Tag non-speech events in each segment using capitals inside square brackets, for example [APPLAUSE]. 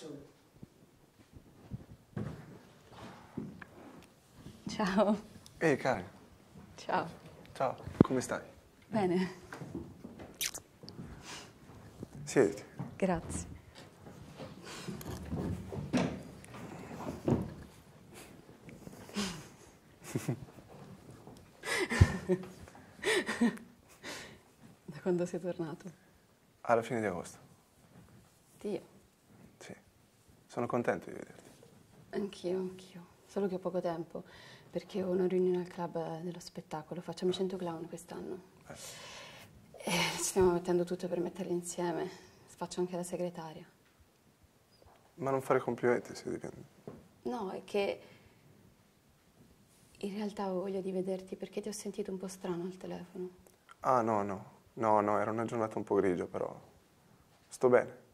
subito. Ciao. Ehi, cari. Ciao. Ciao, come stai? Bene, Siediti. grazie. [LAUGHS] da quando sei tornato? Alla fine di agosto. Dio, Sì. Sono contento di vederti. anch'io, anch'io. Solo che ho poco tempo, perché ho una riunione al club eh, dello spettacolo. Facciamo i 100 clown quest'anno. E ci stiamo mettendo tutto per metterli insieme. Faccio anche la segretaria. Ma non fare complimenti se dipende. No, è che in realtà ho voglia di vederti perché ti ho sentito un po' strano al telefono. Ah, no, no. No, no, era una giornata un po' grigia, però sto bene.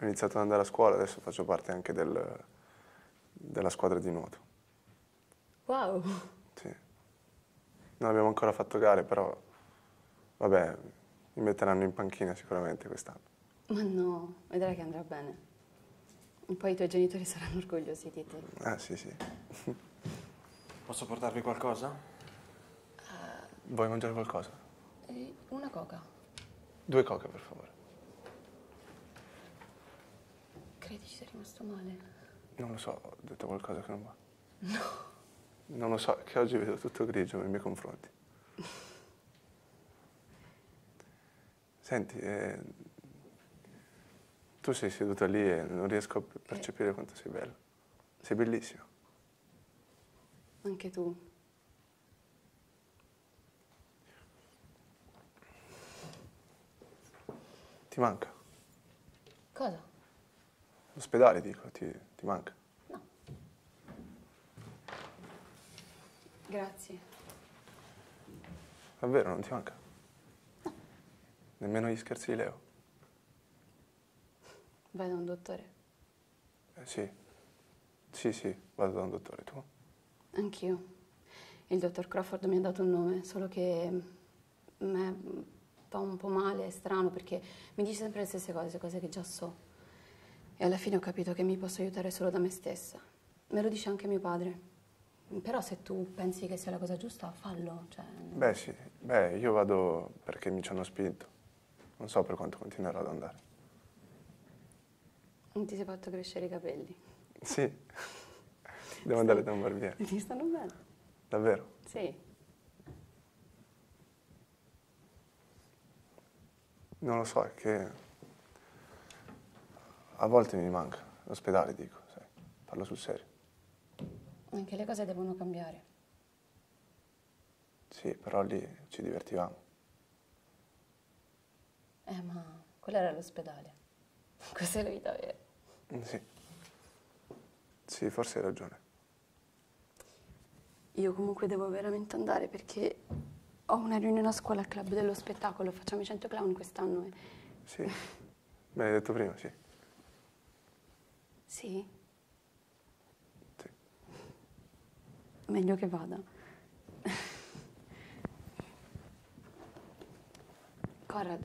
Ho iniziato ad andare a scuola, adesso faccio parte anche del- della squadra di nuoto. Wow! Sì. Non abbiamo ancora fatto gare, però vabbè, mi metteranno in panchina sicuramente quest'anno. Ma no, vedrai che andrà bene. E poi i tuoi genitori saranno orgogliosi di te. Ah, sì, sì. [LAUGHS] Posso portarvi qualcosa? Vuoi mangiare qualcosa? E una coca. Due coche, per favore. Credi ci sia rimasto male? Non lo so, ho detto qualcosa che non va. [LAUGHS] No. Non lo so, che oggi vedo tutto grigio nei miei confronti. [LAUGHS] Senti, eh, tu sei seduta lì e non riesco a percepire quanto sei bella. Sei bellissima. Anche tu. Ti manca? Cosa? L'ospedale, dico, ti, ti manca. Grazie. Davvero, non ti manca? Nemmeno gli scherzi di Leo? Vai da un dottore. Eh, sì. Sì, sì, vado da un dottore, tu? Anch'io. Il dottor Crawford mi ha dato un nome, solo che mi fa un po' male, è strano, perché mi dice sempre le stesse cose, cose che già so. E alla fine ho capito che mi posso aiutare solo da me stessa. Me lo dice anche mio padre. Però se tu pensi che sia la cosa giusta, fallo. Cioè... Beh, sì. Beh, io vado perché mi ci hanno spinto. Non so per quanto continuerò ad andare. Non ti sei fatto crescere i capelli. Sì. [LAUGHS] Devo andare da un barbiere. Ti stanno bene? Davvero? Sì. Non lo so, è che a volte mi manca. L'ospedale, dico, sai. Parlo sul serio. Anche le cose devono cambiare. Sì, però lì ci divertivamo. Eh, ma quello era l'ospedale. [LAUGHS] Questa è la vita vera. Mm, Sì. Sì, forse hai ragione. Io comunque devo veramente andare perché ho una riunione a scuola al club dello spettacolo, facciamo i 100 clown quest'anno. E... Sì. [LAUGHS] Me l'hai detto prima, sì. Sì, Sì. meglio che vada. Conrad,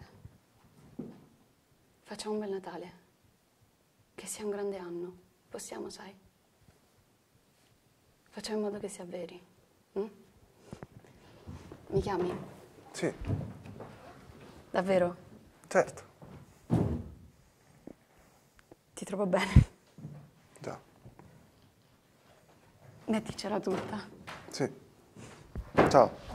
facciamo un bel Natale. Che sia un grande anno. Possiamo, sai? Facciamo in modo che sia veri. mm? Mi chiami? Sì, Davvero? certo. Ti trovo bene. Già. Metticela tutta. Sì. Ciao.